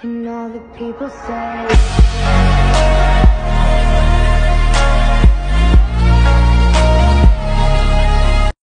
And all the people say